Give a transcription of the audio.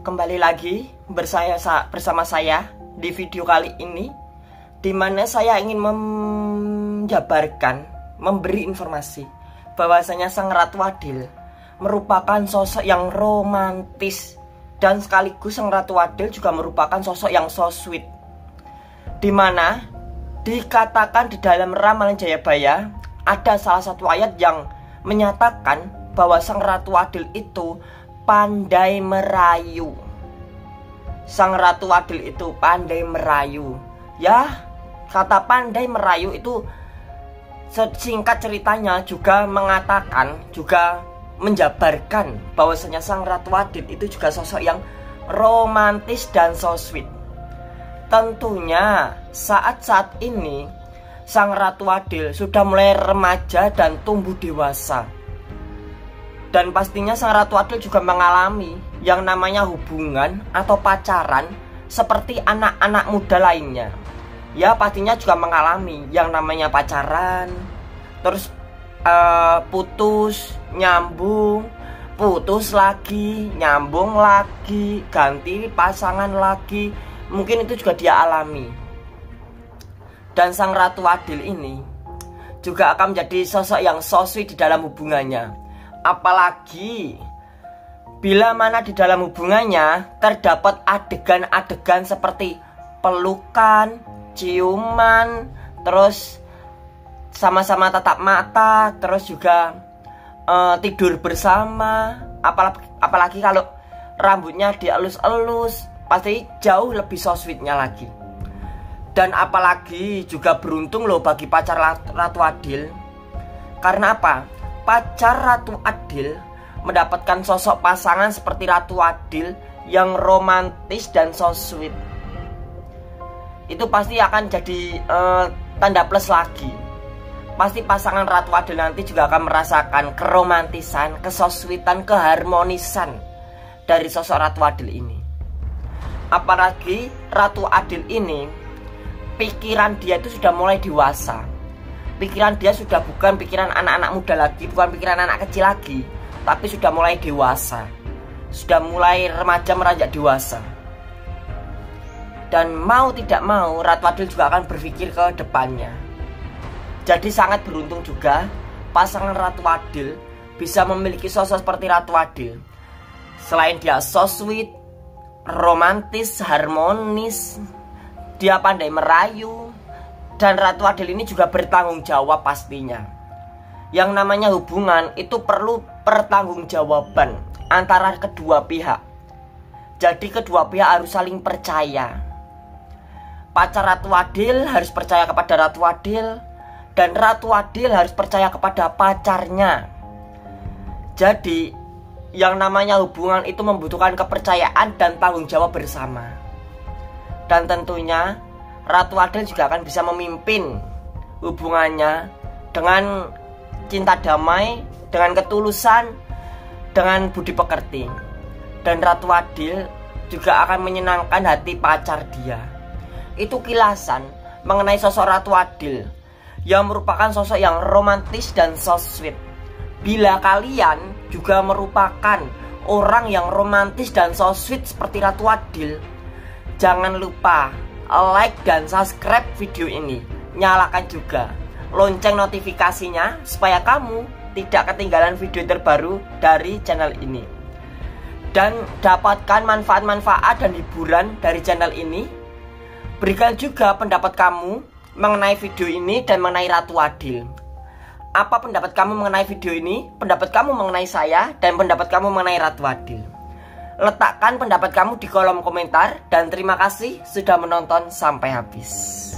kembali lagi bersaya, bersama saya di video kali ini di mana saya ingin menjabarkan, memberi informasi bahwasanya Sang Ratu Adil merupakan sosok yang romantis dan sekaligus Sang Ratu Adil juga merupakan sosok yang so sweet. Di mana dikatakan di dalam ramalan Jayabaya ada salah satu ayat yang menyatakan bahwa Sang Ratu Adil itu pandai merayu. Sang Ratu Adil itu pandai merayu. Ya, kata pandai merayu itu singkat ceritanya juga mengatakan juga menjabarkan bahwasanya Sang Ratu Adil itu juga sosok yang romantis dan so sweet. Tentunya saat-saat ini Sang Ratu Adil sudah mulai remaja dan tumbuh dewasa dan pastinya sang Ratu Adil juga mengalami yang namanya hubungan atau pacaran seperti anak-anak muda lainnya. Ya pastinya juga mengalami yang namanya pacaran, terus uh, putus, nyambung, putus lagi, nyambung lagi, ganti pasangan lagi. Mungkin itu juga dia alami. Dan sang Ratu Adil ini juga akan menjadi sosok yang soswi di dalam hubungannya Apalagi bila mana di dalam hubungannya terdapat adegan-adegan seperti pelukan, ciuman, terus sama-sama tatap mata, terus juga uh, tidur bersama. Apalagi, apalagi kalau rambutnya dielus-elus, pasti jauh lebih so sweetnya lagi. Dan apalagi juga beruntung loh bagi pacar Ratu Adil. Karena apa? Pacar Ratu Adil mendapatkan sosok pasangan seperti Ratu Adil yang romantis dan so sweet. Itu pasti akan jadi uh, tanda plus lagi. Pasti pasangan Ratu Adil nanti juga akan merasakan keromantisan, kesosweetan, keharmonisan dari sosok Ratu Adil ini. Apalagi Ratu Adil ini pikiran dia itu sudah mulai dewasa pikiran dia sudah bukan pikiran anak-anak muda lagi, bukan pikiran anak kecil lagi, tapi sudah mulai dewasa. Sudah mulai remaja meranjak dewasa. Dan mau tidak mau Ratu Adil juga akan berpikir ke depannya. Jadi sangat beruntung juga pasangan Ratu Adil bisa memiliki sosok seperti Ratu Adil. Selain dia so sweet, romantis, harmonis, dia pandai merayu, dan Ratu Adil ini juga bertanggung jawab pastinya. Yang namanya hubungan itu perlu pertanggungjawaban antara kedua pihak. Jadi kedua pihak harus saling percaya. Pacar Ratu Adil harus percaya kepada Ratu Adil dan Ratu Adil harus percaya kepada pacarnya. Jadi yang namanya hubungan itu membutuhkan kepercayaan dan tanggung jawab bersama. Dan tentunya Ratu Adil juga akan bisa memimpin hubungannya dengan cinta damai, dengan ketulusan, dengan budi pekerti. Dan Ratu Adil juga akan menyenangkan hati pacar dia. Itu kilasan mengenai sosok Ratu Adil yang merupakan sosok yang romantis dan so sweet. Bila kalian juga merupakan orang yang romantis dan so sweet seperti Ratu Adil, jangan lupa like dan subscribe video ini. Nyalakan juga lonceng notifikasinya supaya kamu tidak ketinggalan video terbaru dari channel ini. Dan dapatkan manfaat-manfaat dan hiburan dari channel ini. Berikan juga pendapat kamu mengenai video ini dan mengenai Ratu Adil. Apa pendapat kamu mengenai video ini? Pendapat kamu mengenai saya dan pendapat kamu mengenai Ratu Adil. Letakkan pendapat kamu di kolom komentar dan terima kasih sudah menonton sampai habis.